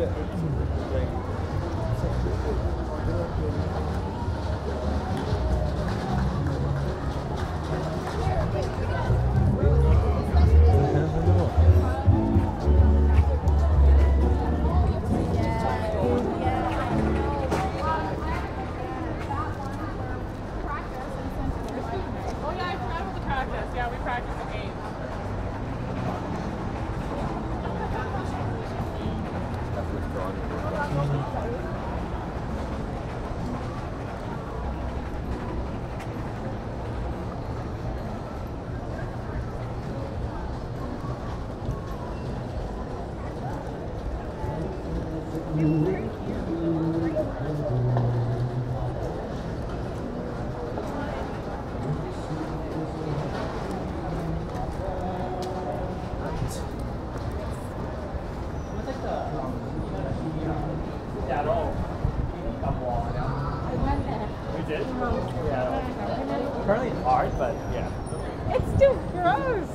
that. Did? Yeah. Apparently it's hard, but yeah. It's still gross.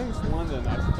since London, I've